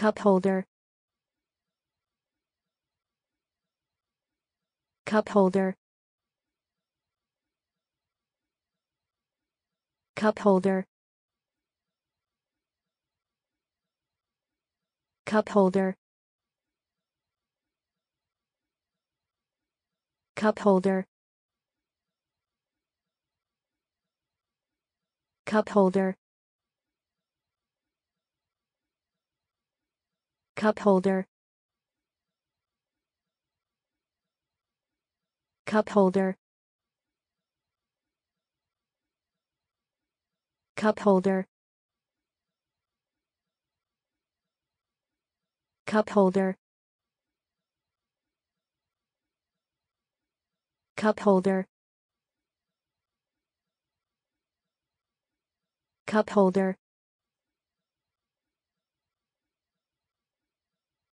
cup holder. Cup holder. Cup holder. Cup holder. Cup holder. Cup holder cup holder. Cup holder. Cup holder. Cup holder. Cup holder. Cup holder